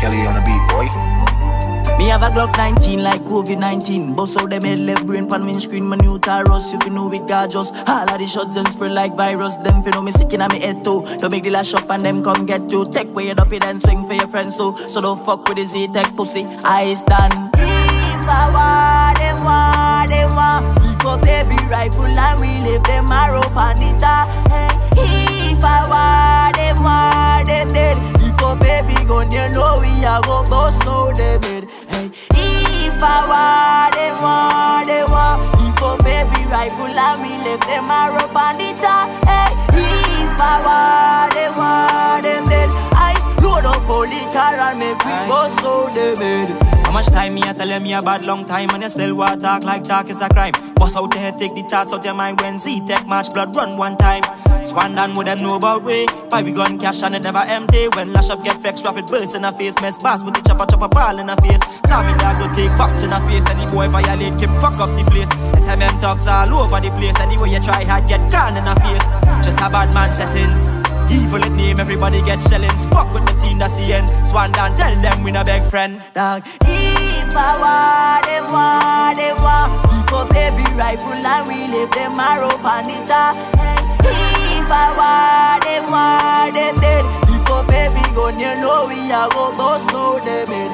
Kelly on the beat, boy. Me have a Glock 19 like COVID-19 Bust out them head left brain pan windscreen. My new Taurus If you know it gorgeous All of the shots them spread like virus. Them fi know me sick inna me head too. Don't make the last up and them come get you. Take way it up it and swing for your friends too. So don't fuck with the Z-Tech pussy. I stand. If I want them want them want. If a baby rifle and If I want them want If a baby rifle and we leave them arrow pan it hey. Eh. If I want them want them dead I load up holy car and make we bust out them head How much time me I tell you me a bad long time and you still wanna talk like talk is a crime. Bust out your head, take the thoughts out your mind when Z take match blood run one time. Swan down with them know about way. Why we gun cash and it never empty. When lash up get vexed, rapid burst in a face. Mess bass with the chopper chopper ball in a face. Sammy dog go take box in a face. Any boy violate keep fuck up the place. SMM talks all over the place. Anyway you try hard get can in a face. Just a bad man settings. Evil it name, everybody get shellings. Fuck with the team that's the end. Swan down, tell them we no beg friend. dog. If I want them, want them, want If a baby rifle and we leave them arrow pan it hey. If I want them, want them dead a baby gun, you know we a go bust out them hey.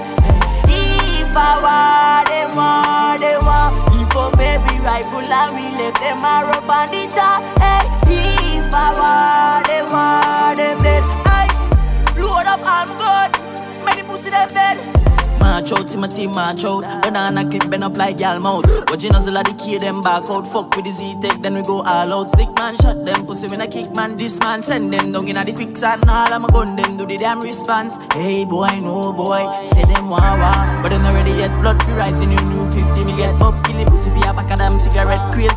If I want them, want them, want a baby rifle and we leave them arrow pan March out, Timothy, march out Banana clip bend up like y'all mouth. Watching nozzle of the key, them back out. Fuck with the Z-Tech, then we go all out. Stick man, shot them, pussy when I kick man This man, send them down in the quicksand All. My gun, them do the damn response. Hey boy, no boy, say them wah wah. But them not ready yet, blood free rising, you new 50 me get up Kill the pussy for your back of them cigarette. Craze